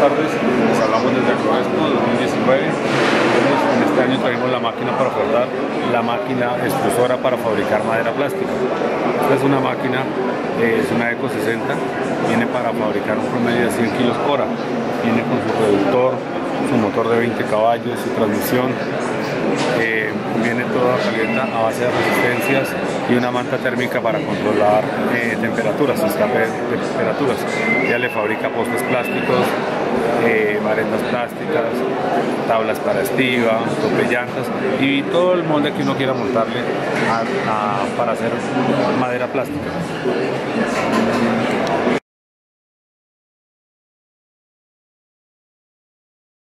Tardes, les hablamos desde Agroexpo 2019. En este año trajimos la máquina para ofertar, la máquina extrusora para fabricar madera plástica. Esta es una máquina, eh, es una Eco 60, viene para fabricar un promedio de 100 kilos hora. Viene con su reductor, su motor de 20 caballos, su transmisión, eh, viene toda caliente a base de resistencias y una manta térmica para controlar eh, temperaturas, escape temperaturas. Ya le fabrica postes plásticos, eh, plásticas, tablas para estiva, llantas y todo el molde que uno quiera montarle para hacer madera plástica.